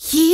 He